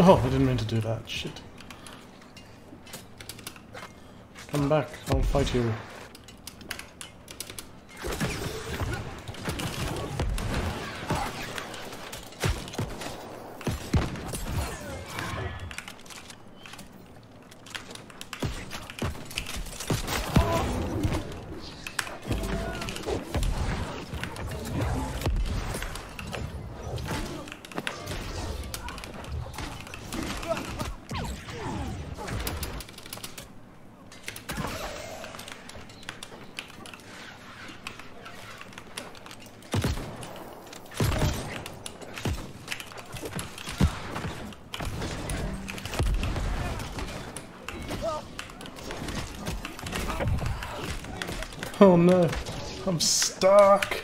Oh, I didn't mean to do that. Shit. Come back. I'll fight you. Oh no, I'm stuck.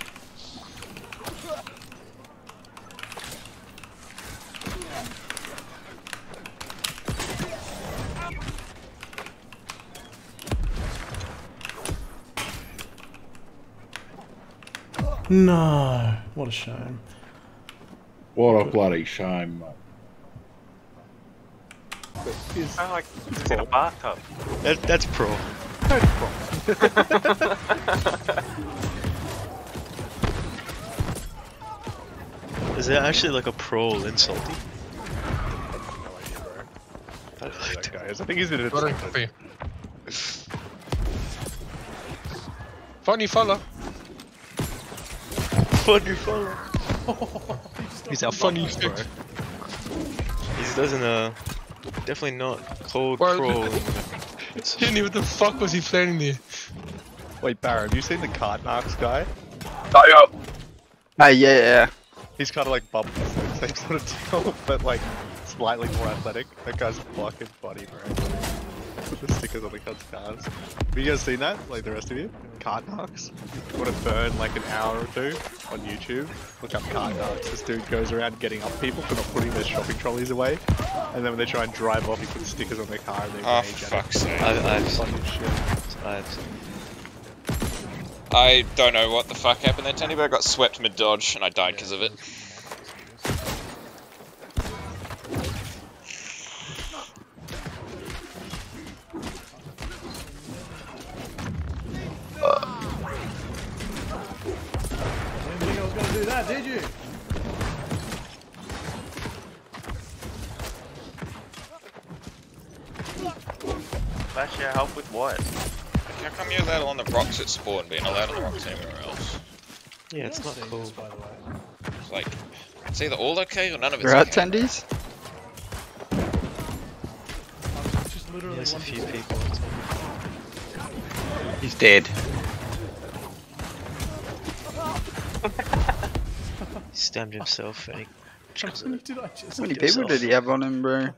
No, what a shame. What a bloody shame, mate. I like it's in a bathtub. That, that's pro. Is it actually like a pro insulty? I don't know who that guy is. I think he's in a Got. Funny fella. Funny fella. He's a funny bro. He doesn't uh definitely not cold Well- pro. He knew what the fuck was he planning there. Wait, Baron, have you seen the Cart Narcs guy? Ah, yeah, yeah. He's kind of like Bubbles, same sort of deal, but like slightly more athletic. That guy's fucking funny, bro. Put the stickers on the cunts' cars. Have you guys seen that? Like the rest of you? Cart Narcs? You want to burn like an hour or two on YouTube? Look up Cart Narcs. This dude goes around getting up people for not putting their shopping trolleys away. And then when they try and drive off, he puts stickers on their car and they Oh, rage for at fuck's sake. I've, I've, it. Funny as shit. I've I don't know what the fuck happened there, Tandy, but I got swept mid dodge and I died because of it. Was gonna do that, did you? Flash your help with what? How come you're allowed on the rocks at spawn, but not allowed on the rocks anywhere else? Yeah, it's not cool. this, by the way. It's like, it's either all okay or none of it's Right, okay. attendees? I was just literally There's a few people. He's dead. Stabbed himself and he How many did How many people did he have on him, bro?